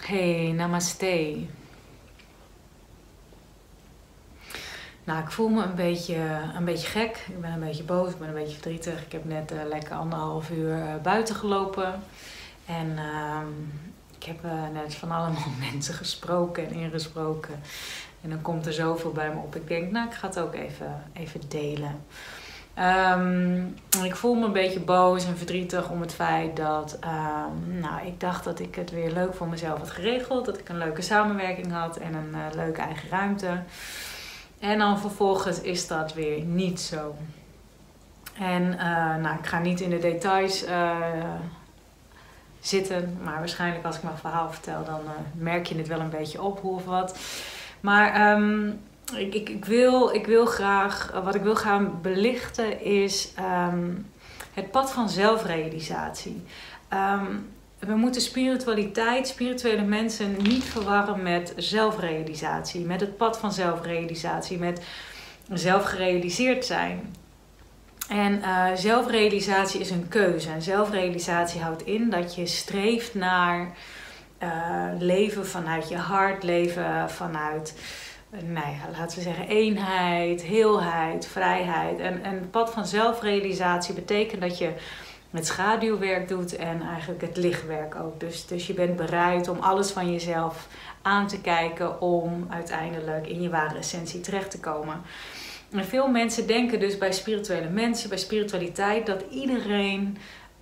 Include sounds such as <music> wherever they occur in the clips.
Hey, namaste. Nou, ik voel me een beetje, een beetje gek. Ik ben een beetje boos, ik ben een beetje verdrietig. Ik heb net uh, lekker anderhalf uur uh, buiten gelopen. En uh, ik heb uh, net van allemaal <laughs> mensen gesproken en ingesproken. En dan komt er zoveel bij me op. Ik denk, nou, ik ga het ook even, even delen. Um, ik voel me een beetje boos en verdrietig om het feit dat um, nou, ik dacht dat ik het weer leuk voor mezelf had geregeld. Dat ik een leuke samenwerking had en een uh, leuke eigen ruimte. En dan vervolgens is dat weer niet zo. En uh, nou, ik ga niet in de details uh, zitten, maar waarschijnlijk als ik mijn verhaal vertel, dan merk je het wel een beetje op hoe of wat. Maar um, ik, ik, wil, ik wil graag, wat ik wil gaan belichten is um, het pad van zelfrealisatie. Um, we moeten spiritualiteit, spirituele mensen niet verwarren met zelfrealisatie, met het pad van zelfrealisatie, met zelfgerealiseerd zijn. En uh, zelfrealisatie is een keuze. En zelfrealisatie houdt in dat je streeft naar uh, leven vanuit je hart, leven vanuit nou ja, laten we zeggen, eenheid, heelheid, vrijheid. En, het pad van zelfrealisatie betekent dat je het schaduwwerk doet en eigenlijk het lichtwerk ook. Dus, dus je bent bereid om alles van jezelf aan te kijken om uiteindelijk in je ware essentie terecht te komen. En veel mensen denken dus bij spirituele mensen, bij spiritualiteit, dat iedereen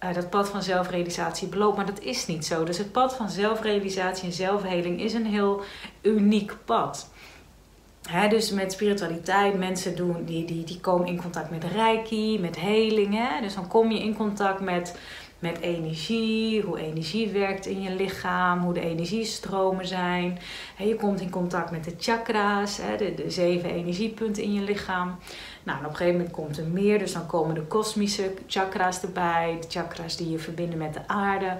uh, dat pad van zelfrealisatie beloopt. Maar dat is niet zo. Dus het pad van zelfrealisatie en zelfheling is een heel uniek pad. Dus met spiritualiteit, mensen doen, die, die, die komen in contact met reiki, met heling. Hè? Dus dan kom je in contact met, met energie, hoe energie werkt in je lichaam, hoe de energiestromen zijn. Je komt in contact met de chakra's? De, de zeven energiepunten in je lichaam. Nou, op een gegeven moment komt er meer, dus dan komen de kosmische chakra's erbij, de chakra's die je verbinden met de aarde.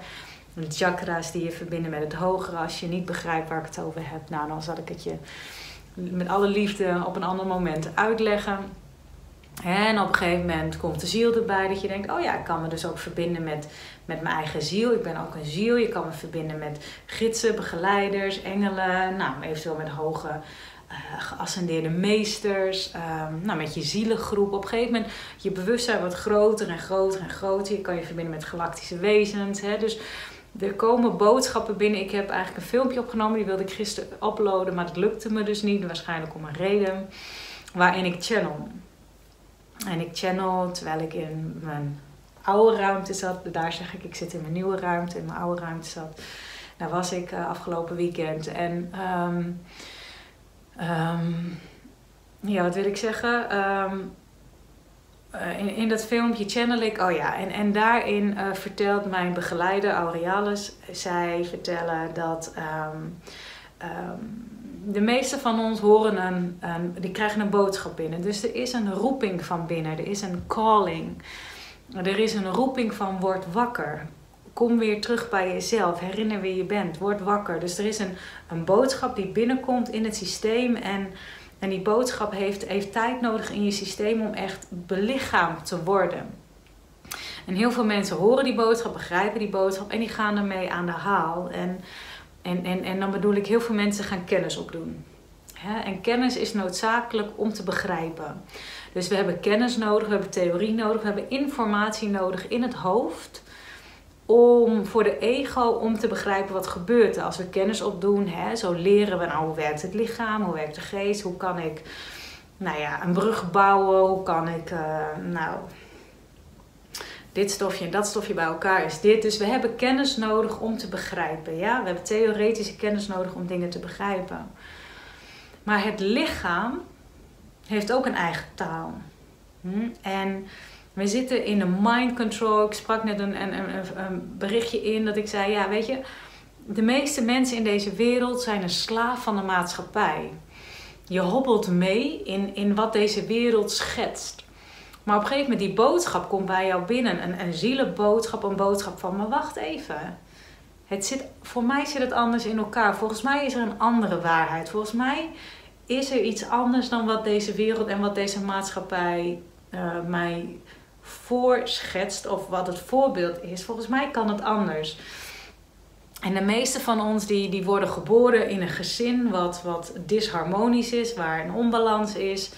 De chakra's die je verbinden met het hogere. Als je niet begrijpt waar ik het over heb, nou dan zal ik het je met alle liefde op een ander moment uitleggen. En op een gegeven moment komt de ziel erbij dat je denkt, oh ja, ik kan me dus ook verbinden met, met mijn eigen ziel. Ik ben ook een ziel. Je kan me verbinden met gidsen, begeleiders, engelen, nou, eventueel met hoge uh, geascendeerde meesters, um, nou, met je zielengroep. Op een gegeven moment, je bewustzijn wordt groter en groter en groter. Je kan je verbinden met galactische wezens. Hè? Dus er komen boodschappen binnen. Ik heb eigenlijk een filmpje opgenomen, die wilde ik gisteren uploaden, maar dat lukte me dus niet. Waarschijnlijk om een reden. Waarin ik channel. En ik channel terwijl ik in mijn oude ruimte zat. Daar zeg ik, ik zit in mijn nieuwe ruimte. In mijn oude ruimte zat. Daar was ik uh, afgelopen weekend. En um, ja, wat wil ik zeggen? Um, uh, in, in dat filmpje channel ik, oh ja, en, en daarin uh, vertelt mijn begeleider Aurealis, zij vertellen dat um, um, de meeste van ons horen een, een, die krijgen een boodschap binnen. Dus er is een roeping van binnen, er is een calling. Er is een roeping van word wakker. Kom weer terug bij jezelf. Herinner wie je bent. Word wakker. Dus er is een, een boodschap die binnenkomt in het systeem. En en die boodschap heeft, heeft tijd nodig in je systeem om echt belichaamd te worden. En heel veel mensen horen die boodschap, begrijpen die boodschap en die gaan ermee aan de haal. En, en, en, en dan bedoel ik, heel veel mensen gaan kennis opdoen. En kennis is noodzakelijk om te begrijpen. Dus we hebben kennis nodig, we hebben theorie nodig, we hebben informatie nodig in het hoofd om voor de ego om te begrijpen wat gebeurt er als we kennis opdoen. Hè? Zo leren we nou hoe werkt het lichaam, hoe werkt de geest, hoe kan ik nou ja, een brug bouwen, hoe kan ik uh, nou dit stofje en dat stofje bij elkaar is dit. Dus we hebben kennis nodig om te begrijpen. Ja? We hebben theoretische kennis nodig om dingen te begrijpen. Maar het lichaam heeft ook een eigen taal. Hm? En we zitten in een mind control. Ik sprak net een, een, berichtje in dat ik zei: Ja, weet je, de meeste mensen in deze wereld zijn een slaaf van de maatschappij. Je hobbelt mee in, in wat deze wereld schetst. Maar op een gegeven moment, die boodschap komt bij jou binnen. Een, een zielenboodschap, een boodschap van: Maar wacht even. Het zit, voor mij zit het anders in elkaar. Volgens mij is er een andere waarheid. Volgens mij is er iets anders dan wat deze wereld en wat deze maatschappij uh, mij voorschetst of wat het voorbeeld is. Volgens mij kan het anders. En de meeste van ons die, die worden geboren in een gezin wat, wat disharmonisch is, waar een onbalans is.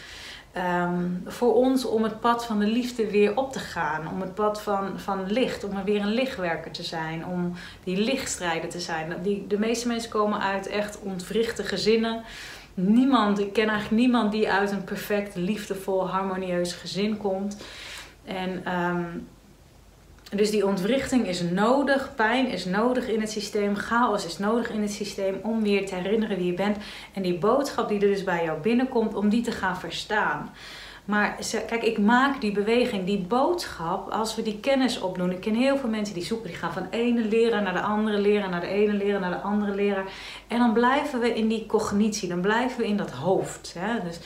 Ehm, voor ons om het pad van de liefde weer op te gaan. Om het pad van, van licht, om er weer een lichtwerker te zijn. Om die lichtstrijder te zijn. Die, de meeste mensen komen uit echt ontwrichte gezinnen. Niemand, ik ken eigenlijk niemand die uit een perfect, liefdevol, harmonieus gezin komt. En ehm, dus die ontwrichting is nodig, pijn is nodig in het systeem, chaos is nodig in het systeem om weer te herinneren wie je bent. En die boodschap die er dus bij jou binnenkomt, om die te gaan verstaan. Maar kijk, ik maak die beweging, die boodschap, als we die kennis opdoen. Ik ken heel veel mensen die zoeken, die gaan van ene leraar naar de andere leraar, naar de ene leraar naar de andere leraar. En dan blijven we in die cognitie, dan blijven we in dat hoofd. Hè? Dus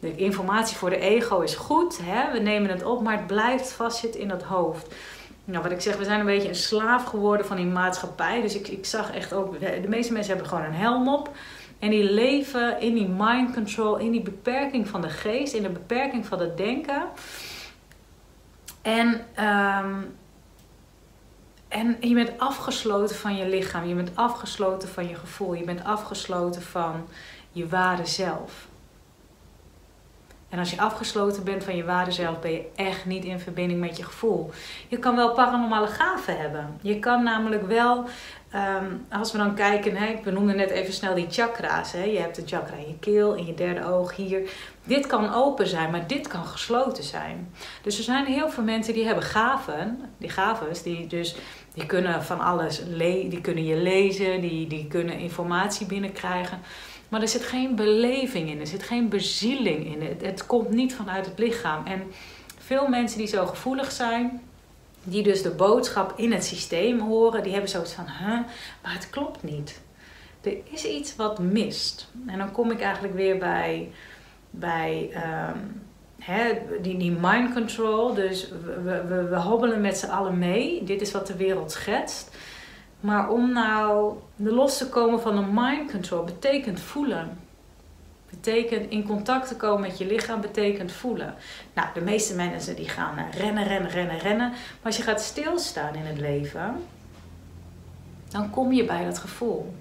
de informatie voor de ego is goed, hè? we nemen het op, maar het blijft vastzitten in dat hoofd. Nou, wat ik zeg, we zijn een beetje een slaaf geworden van die maatschappij. Dus ik, ik zag echt ook, de meeste mensen hebben gewoon een helm op. En die leven in die mind control, in die beperking van de geest, in de beperking van het denken. En, um, en je bent afgesloten van je lichaam, je bent afgesloten van je gevoel, je bent afgesloten van je ware zelf. En als je afgesloten bent van je waarde zelf, ben je echt niet in verbinding met je gevoel. Je kan wel paranormale gaven hebben. Je kan namelijk wel, ehm, als we dan kijken, hè, ik benoemde net even snel die chakra's. Hè. Je hebt de chakra in je keel, in je derde oog hier. Dit kan open zijn, maar dit kan gesloten zijn. Dus er zijn heel veel mensen die hebben gaven. Die gaven, die dus die kunnen van alles, die kunnen je lezen, die, die kunnen informatie binnenkrijgen. Maar er zit geen beleving in, er zit geen bezieling in. Het, komt niet vanuit het lichaam. En veel mensen die zo gevoelig zijn, die dus de boodschap in het systeem horen, die hebben zoiets van, huh, maar het klopt niet. Er is iets wat mist. En dan kom ik eigenlijk weer bij, bij hè, die, die mind control. Dus we, we, we hobbelen met z'n allen mee. Dit is wat de wereld schetst. Maar om nou los te komen van een mind control betekent voelen. Betekent in contact te komen met je lichaam, betekent voelen. Nou, de meeste mensen die gaan rennen, rennen, rennen, rennen. Maar als je gaat stilstaan in het leven, dan kom je bij dat gevoel.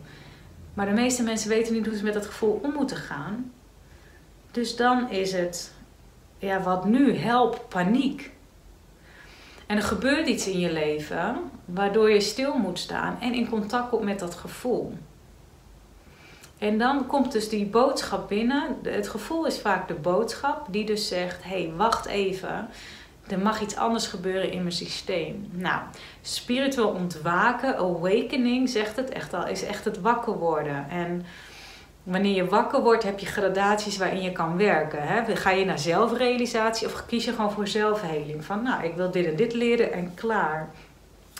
Maar de meeste mensen weten niet hoe ze met dat gevoel om moeten gaan. Dus dan is het, ja, wat nu? Help, paniek. En er gebeurt iets in je leven waardoor je stil moet staan en in contact komt met dat gevoel. En dan komt dus die boodschap binnen. Het gevoel is vaak de boodschap die dus zegt: hé, hey, wacht even. Er mag iets anders gebeuren in mijn systeem. Nou, spiritueel ontwaken, awakening, zegt het echt al, is echt het wakker worden. En wanneer je wakker wordt, heb je gradaties waarin je kan werken. Hè? Ga je naar zelfrealisatie of kies je gewoon voor zelfheling? Van nou, ik wil dit en dit leren en klaar.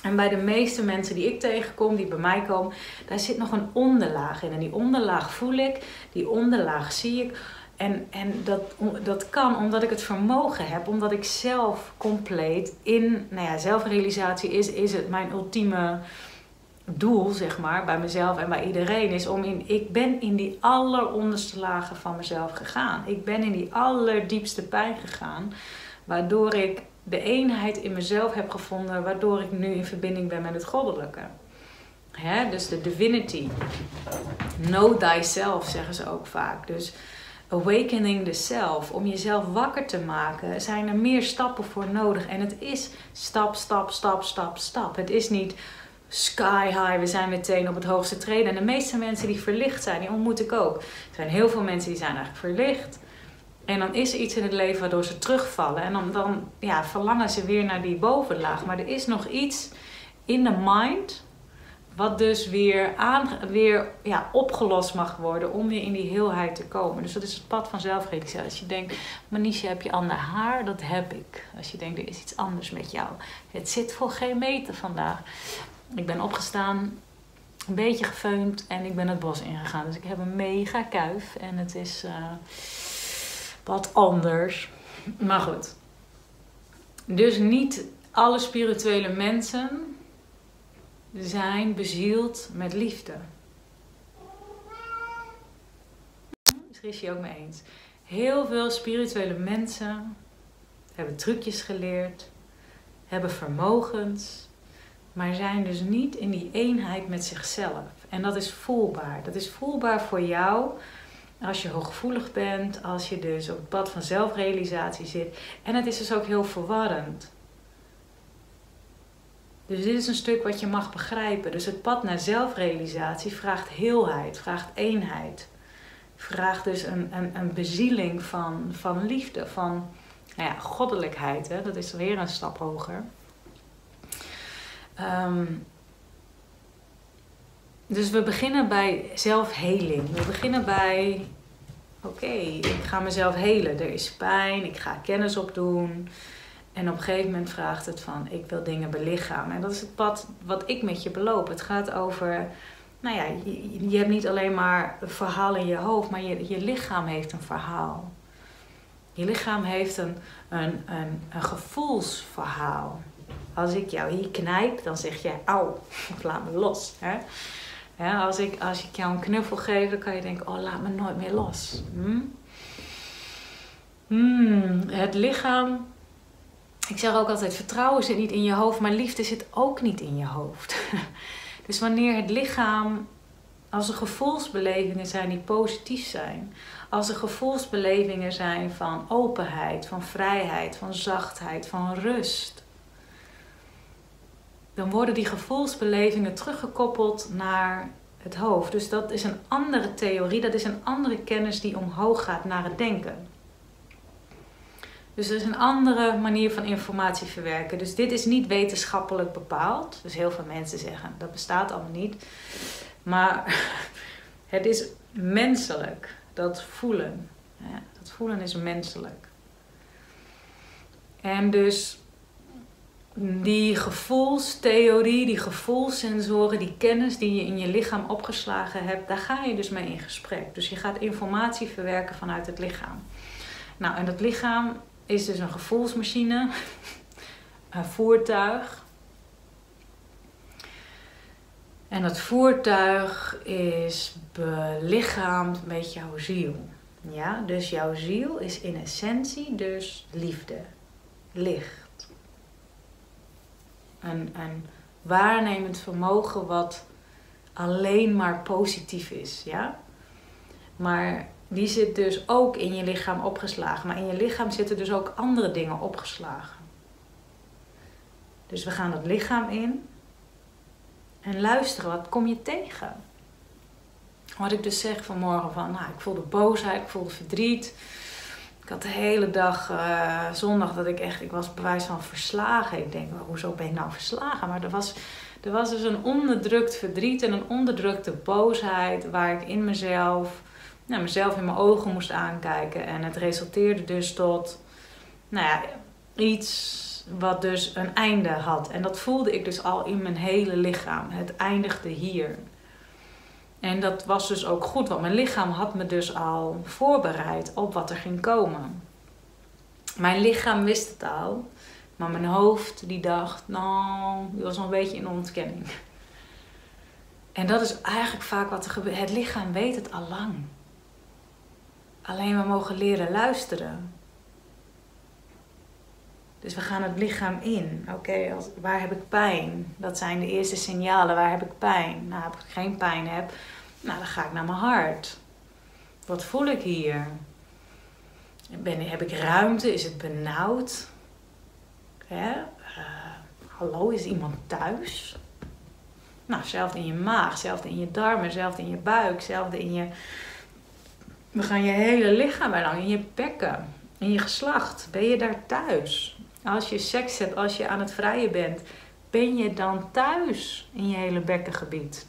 En bij de meeste mensen die ik tegenkom, die bij mij komen, daar zit nog een onderlaag in. En die onderlaag voel ik, die onderlaag zie ik. En, en dat, dat kan omdat ik het vermogen heb, omdat ik zelf compleet in, nou ja, zelfrealisatie is, is het mijn ultieme doel, zeg maar, bij mezelf en bij iedereen is om in. Ik ben in die alleronderste lagen van mezelf gegaan. Ik ben in die allerdiepste pijn gegaan, waardoor ik de eenheid in mezelf heb gevonden, waardoor ik nu in verbinding ben met het goddelijke. Hè? Dus de divinity. Know thyself, zeggen ze ook vaak. Dus awakening the self. Om jezelf wakker te maken, zijn er meer stappen voor nodig. En het is stap, stap, stap, stap, stap. Het is niet sky high, we zijn meteen op het hoogste treden. En de meeste mensen die verlicht zijn, die ontmoet ik ook. Er zijn heel veel mensen die zijn eigenlijk verlicht. En dan is er iets in het leven waardoor ze terugvallen. En dan, dan ja, verlangen ze weer naar die bovenlaag. Maar er is nog iets in de mind. Wat dus weer, aan, weer ja, opgelost mag worden om weer in die heelheid te komen. Dus dat is het pad van zelfrealisatie. Als je denkt, Manisha, heb je ander haar? Dat heb ik. Als je denkt, er is iets anders met jou. Het zit voor geen meter vandaag. Ik ben opgestaan, een beetje gefeund en ik ben het bos ingegaan. Dus ik heb een mega kuif en het is uh, wat anders. Maar goed. Dus niet alle spirituele mensen zijn bezield met liefde. Is je ook mee eens? Heel veel spirituele mensen hebben trucjes geleerd, hebben vermogens, maar zijn dus niet in die eenheid met zichzelf. En dat is voelbaar. Dat is voelbaar voor jou als je hooggevoelig bent, als je dus op het pad van zelfrealisatie zit. En het is dus ook heel verwarrend. Dus dit is een stuk wat je mag begrijpen. Dus het pad naar zelfrealisatie vraagt heelheid, vraagt eenheid. Vraagt dus een, een, een bezieling van, van liefde, van nou ja, goddelijkheid. Hè? Dat is weer een stap hoger. Ehm, dus we beginnen bij zelfheling. We beginnen bij, oké, ik ga mezelf helen. Er is pijn, ik ga kennis opdoen. En op een gegeven moment vraagt het van, ik wil dingen belichamen. En dat is het pad wat ik met je beloop. Het gaat over, nou ja, je, je hebt niet alleen maar een verhaal in je hoofd, maar je, je lichaam heeft een verhaal. Je lichaam heeft een, een, een, een gevoelsverhaal. Als ik jou hier knijp, dan zeg jij auw, of laat me los. Hè? Ja, als, ik, als ik jou een knuffel geef, dan kan je denken, oh laat me nooit meer los. Hm? Het lichaam, ik zeg ook altijd, vertrouwen zit niet in je hoofd, maar liefde zit ook niet in je hoofd. <laughs> dus wanneer het lichaam, als er gevoelsbelevingen zijn die positief zijn, als er gevoelsbelevingen zijn van openheid, van vrijheid, van zachtheid, van rust, dan worden die gevoelsbelevingen teruggekoppeld naar het hoofd. Dus dat is een andere theorie, dat is een andere kennis die omhoog gaat naar het denken. Dus er is een andere manier van informatie verwerken. Dus dit is niet wetenschappelijk bepaald. Dus heel veel mensen zeggen dat bestaat allemaal niet. Maar <laughs> het is menselijk, dat voelen. dat voelen is menselijk. En dus die gevoelstheorie, die gevoelssensoren, die kennis die je in je lichaam opgeslagen hebt, daar ga je dus mee in gesprek. Dus je gaat informatie verwerken vanuit het lichaam. Nou, en dat lichaam is dus een gevoelsmachine, <laughs> een voertuig. En dat voertuig is belichaamd met jouw ziel. Ja, dus jouw ziel is in essentie dus liefde, licht een, waarnemend vermogen wat alleen maar positief is. Ja? Maar die zit dus ook in je lichaam opgeslagen. Maar in je lichaam zitten dus ook andere dingen opgeslagen. Dus we gaan het lichaam in en luisteren, wat kom je tegen? Wat ik dus zeg vanmorgen van, nou, ik voelde boosheid, ik voelde verdriet. De hele dag uh, zondag dat ik echt, ik was bewijs van verslagen. Ik denk, hoezo ben ik nou verslagen? Maar er was, er was dus een onderdrukt verdriet en een onderdrukte boosheid waar ik in mezelf, nou, mezelf in mijn ogen moest aankijken. En het resulteerde dus tot, nou ja, iets wat dus een einde had. En dat voelde ik dus al in mijn hele lichaam. Het eindigde hier. En dat was dus ook goed, want mijn lichaam had me dus al voorbereid op wat er ging komen. Mijn lichaam wist het al, maar mijn hoofd die dacht, nou, die was nog een beetje in ontkenning. En dat is eigenlijk vaak wat er gebeurt. Het lichaam weet het al lang. Alleen we mogen leren luisteren. Dus we gaan het lichaam in. Oké, waar heb ik pijn? Dat zijn de eerste signalen. Waar heb ik pijn? Nou, als ik geen pijn heb, nou, dan ga ik naar mijn hart. Wat voel ik hier? Ben, heb ik ruimte? Is het benauwd? Uh, hallo, is iemand thuis? Nou, zelfde in je maag, zelfde in je darmen, zelfde in je buik, zelfde in je... We gaan je hele lichaam bijna, in je bekken, in je geslacht. Ben je daar thuis? Als je seks hebt, als je aan het vrijen bent, ben je dan thuis in je hele bekkengebied?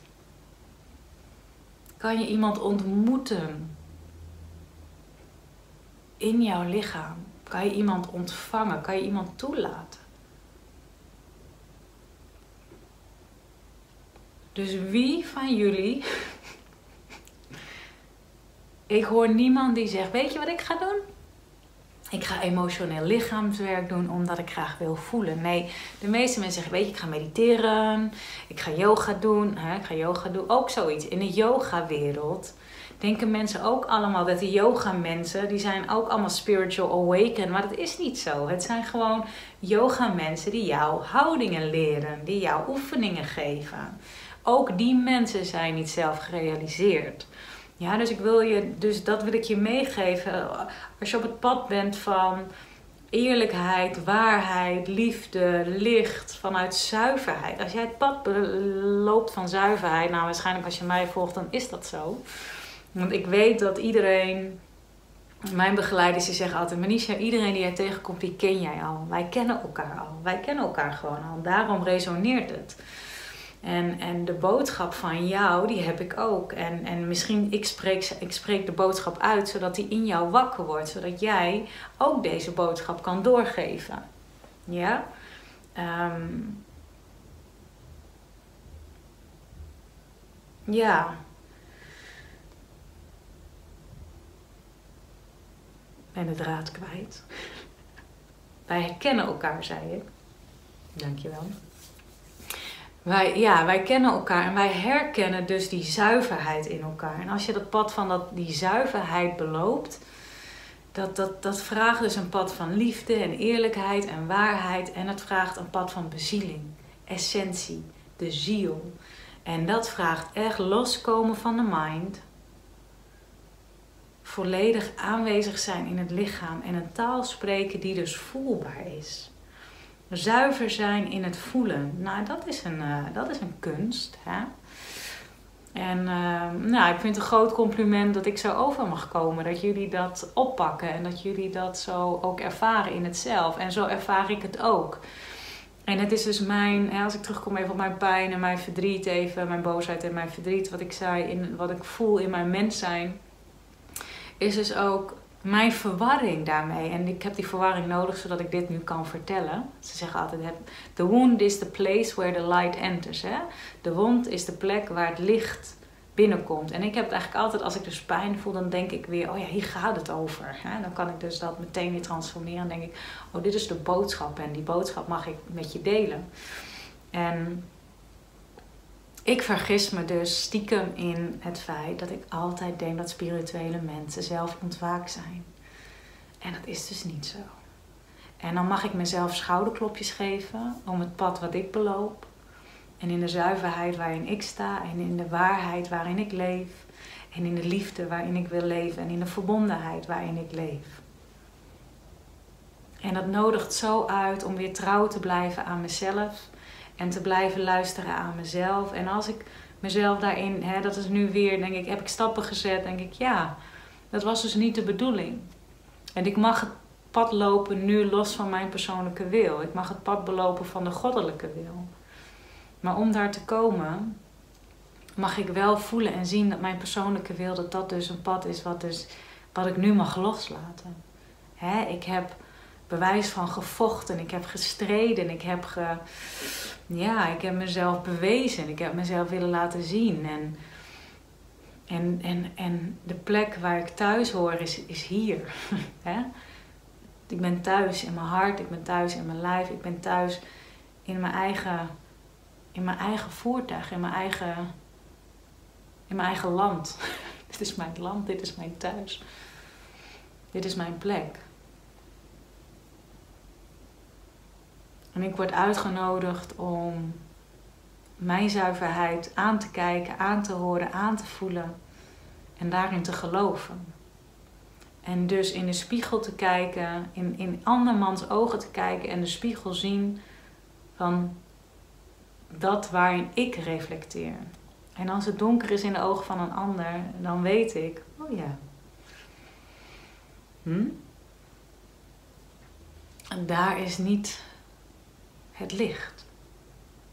Kan je iemand ontmoeten in jouw lichaam? Kan je iemand ontvangen? Kan je iemand toelaten? Dus wie van jullie. <laughs> ik hoor niemand die zegt: Weet je wat ik ga doen? Ik ga emotioneel lichaamswerk doen omdat ik graag wil voelen. Nee, de meeste mensen zeggen, weet je, ik ga mediteren, ik ga yoga doen. Hè, ik ga yoga doen, ook zoiets. In de yoga-wereld denken mensen ook allemaal dat de yoga mensen, die zijn ook allemaal spiritual awakened. Maar dat is niet zo. Het zijn gewoon yoga mensen die jou houdingen leren, die jou oefeningen geven. Ook die mensen zijn niet zelf gerealiseerd. Ja, dus ik wil je, dus dat wil ik je meegeven. Als je op het pad bent van eerlijkheid, waarheid, liefde, licht, vanuit zuiverheid. Als jij het pad loopt van zuiverheid, nou waarschijnlijk als je mij volgt, dan is dat zo. Want ik weet dat iedereen, mijn begeleiders, die zeggen altijd: Manisha, iedereen die jij tegenkomt, die ken jij al. Wij kennen elkaar al. Wij kennen elkaar gewoon al. Daarom resoneert het. En, en de boodschap van jou, die heb ik ook. En, en misschien, ik spreek, ik spreek de boodschap uit, zodat die in jou wakker wordt. Zodat jij ook deze boodschap kan doorgeven. Ja? Um, ja. ben de draad kwijt. <laughs> Wij herkennen elkaar, zei ik. Dankjewel. Wij, ja, wij kennen elkaar en wij herkennen dus die zuiverheid in elkaar. En als je dat pad van dat, die zuiverheid beloopt, dat, dat, dat vraagt dus een pad van liefde en eerlijkheid en waarheid. En het vraagt een pad van bezieling, essentie, de ziel. En dat vraagt echt loskomen van de mind. Volledig aanwezig zijn in het lichaam en een taal spreken die dus voelbaar is zuiver zijn in het voelen. Nou, dat is een, uh, dat is een kunst. Hè? En uh, nou, ik vind het een groot compliment dat ik zo over mag komen. Dat jullie dat oppakken en dat jullie dat zo ook ervaren in het zelf. En zo ervaar ik het ook. En het is dus mijn, als ik terugkom even op mijn pijn en mijn verdriet, even mijn boosheid en mijn verdriet, wat ik zei, in, wat ik voel in mijn mens zijn, is dus ook mijn verwarring daarmee. En ik heb die verwarring nodig zodat ik dit nu kan vertellen. Ze zeggen altijd: The wound is the place where the light enters. Hè? De wond is de plek waar het licht binnenkomt. En ik heb het eigenlijk altijd, als ik dus pijn voel, dan denk ik weer: Oh ja, hier gaat het over. Hè? Dan kan ik dus dat meteen weer transformeren. En denk ik: Oh, dit is de boodschap. En die boodschap mag ik met je delen. En ik vergis me dus stiekem in het feit dat ik altijd denk dat spirituele mensen zelf ontwaakt zijn. En dat is dus niet zo. En dan mag ik mezelf schouderklopjes geven om het pad wat ik beloop. En in de zuiverheid waarin ik sta. En in de waarheid waarin ik leef. En in de liefde waarin ik wil leven. En in de verbondenheid waarin ik leef. En dat nodigt zo uit om weer trouw te blijven aan mezelf. En te blijven luisteren aan mezelf. En als ik mezelf daarin, hè, dat is nu weer, denk ik, heb ik stappen gezet, denk ik, ja, dat was dus niet de bedoeling. En ik mag het pad lopen nu los van mijn persoonlijke wil. Ik mag het pad belopen van de goddelijke wil. Maar om daar te komen, mag ik wel voelen en zien dat mijn persoonlijke wil, dat dat dus een pad is wat, dus, wat ik nu mag loslaten. Hè, ik heb bewijs van gevochten, ik heb gestreden, ik heb ge, ja, ik heb mezelf bewezen. Ik heb mezelf willen laten zien. En, en, en, en de plek waar ik thuis hoor is, is hier. <laughs> ik ben thuis in mijn hart, ik ben thuis in mijn lijf, ik ben thuis in mijn eigen, in mijn eigen voertuig, in mijn eigen, in mijn eigen land. <laughs> dit is mijn land, dit is mijn thuis. Dit is mijn plek. En ik word uitgenodigd om mijn zuiverheid aan te kijken, aan te horen, aan te voelen en daarin te geloven. En dus in de spiegel te kijken, in, in andermans ogen te kijken en de spiegel zien van dat waarin ik reflecteer. En als het donker is in de ogen van een ander, dan weet ik, oh ja. Hm? En daar is niet het licht.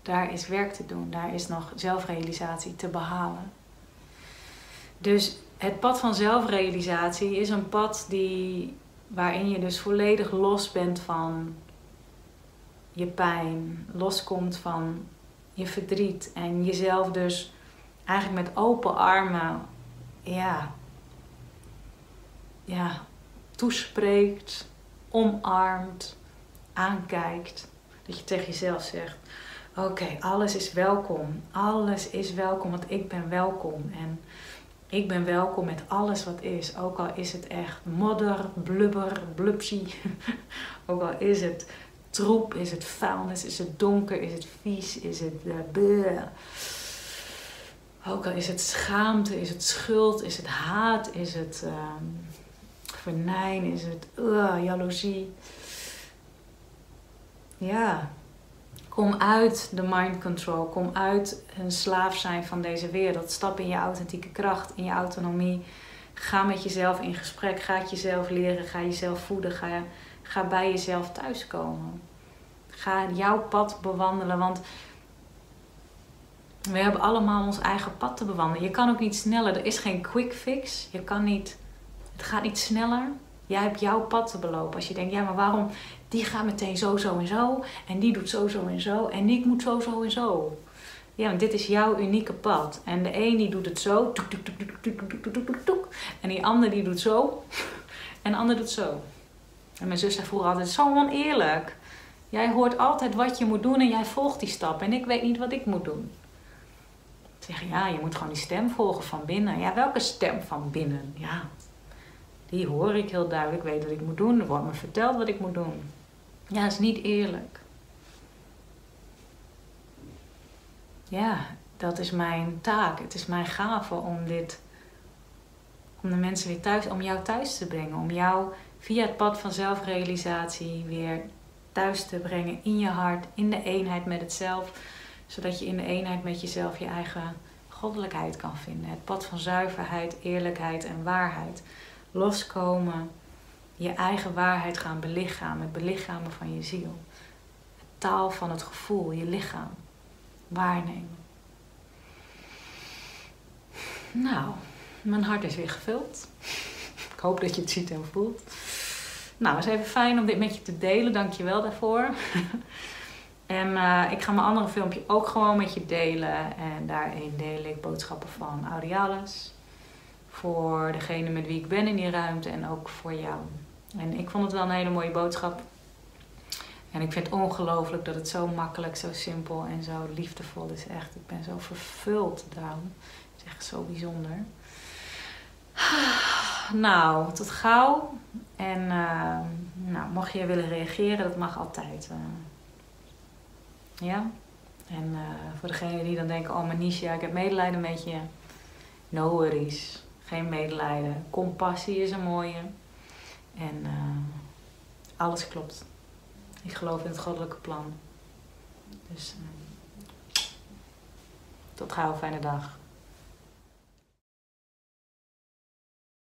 Daar is werk te doen, daar is nog zelfrealisatie te behalen. Dus het pad van zelfrealisatie is een pad die, waarin je dus volledig los bent van je pijn, loskomt van je verdriet en jezelf dus eigenlijk met open armen ja, ja, toespreekt, omarmt, aankijkt. Dat je tegen jezelf zegt: Oké, alles is welkom. Alles is welkom, want ik ben welkom. En ik ben welkom met alles wat is. Ook al is het echt modder, blubber, blubsie. <laughs> ook al is het troep, is het vuilnis, is het donker, is het vies, is het uh, Ook al is het schaamte, is het schuld, is het haat, is het uh, venijn, is het uh, jaloezie. Ja, kom uit de mind control. Kom uit een slaaf zijn van deze wereld. Stap in je authentieke kracht, in je autonomie. Ga met jezelf in gesprek. Ga jezelf leren. Ga jezelf voeden. Ga, ga bij jezelf thuiskomen. Ga jouw pad bewandelen. Want we hebben allemaal ons eigen pad te bewandelen. Je kan ook niet sneller. Er is geen quick fix. Je kan niet, het gaat niet sneller. Jij hebt jouw pad te belopen. Als je denkt, ja, maar waarom? Die gaat meteen zo, zo en zo. En die doet zo, zo en zo. En ik moet zo, zo en zo. Ja, want dit is jouw unieke pad. En de een die doet het zo. En die ander die doet zo. <laughs> En de ander doet zo. En mijn zus zei vroeger altijd, zo oneerlijk. Jij hoort altijd wat je moet doen en jij volgt die stap. En ik weet niet wat ik moet doen. Ik zeg, ja, je moet gewoon die stem volgen van binnen. Ja, welke stem van binnen? Ja, die hoor ik heel duidelijk. Weet wat ik moet doen. Er wordt me verteld wat ik moet doen. Ja, dat is niet eerlijk. Ja, dat is mijn taak. Het is mijn gave om dit, om de mensen weer thuis, om jou thuis te brengen. Om jou via het pad van zelfrealisatie weer thuis te brengen in je hart, in de eenheid met het zelf. Zodat je in de eenheid met jezelf je eigen goddelijkheid kan vinden. Het pad van zuiverheid, eerlijkheid en waarheid loskomen, je eigen waarheid gaan belichamen, het belichamen van je ziel. Het taal van het gevoel, je lichaam, waarnemen. Nou, mijn hart is weer gevuld. Ik hoop dat je het ziet en voelt. Nou, het is even fijn om dit met je te delen. Dank je wel daarvoor. <laughs> en uh, ik ga mijn andere filmpje ook gewoon met je delen. En daarin deel ik boodschappen van Audialis voor degene met wie ik ben in die ruimte en ook voor jou. En ik vond het wel een hele mooie boodschap. En ik vind het ongelooflijk dat het zo makkelijk, zo simpel en zo liefdevol is. Echt, ik ben zo vervuld daarom. Het is echt zo bijzonder. <sighs> Nou, tot gauw. En uh, nou, mocht je willen reageren, dat mag altijd. Uh, ja? En uh, voor degene die dan denken, oh Manisha, ik heb medelijden met je. No worries. Geen medelijden. Compassie is een mooie. En uh, alles klopt. Ik geloof in het goddelijke plan. Dus uh, tot gauw, fijne dag.